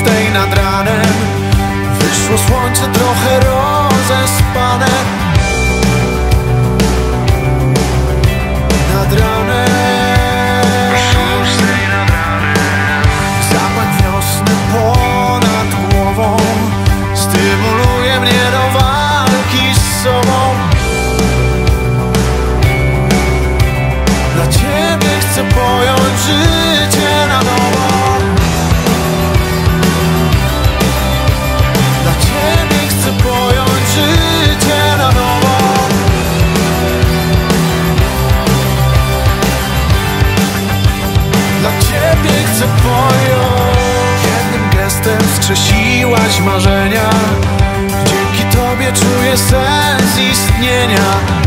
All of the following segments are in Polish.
szóstej nad ranem. Wyszło słońce trochę serce Jednym gestem wskrzesiłaś marzenia. Dzięki Tobie czuję sens istnienia.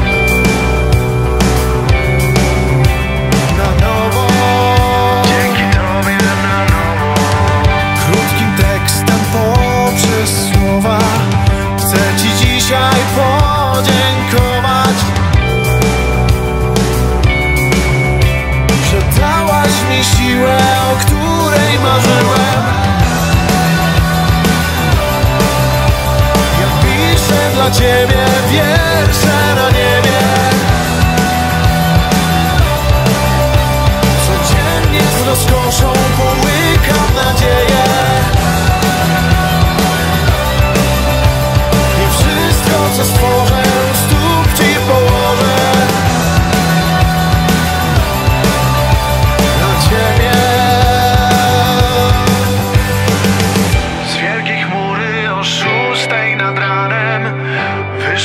dla ciebie wiersze na no nie.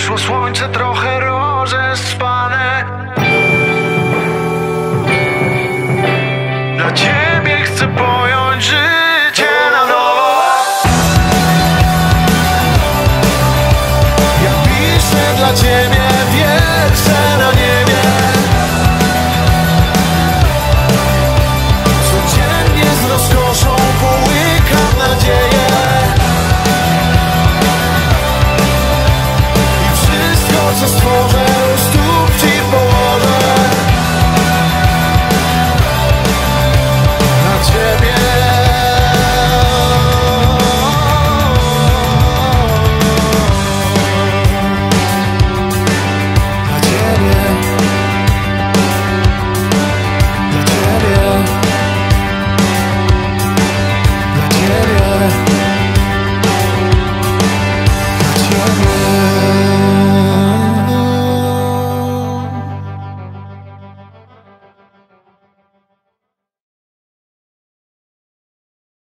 Wyszło słońce trochę rozespane Na ciebie chcę pojąć życie na nowo. Ja piszę dla ciebie.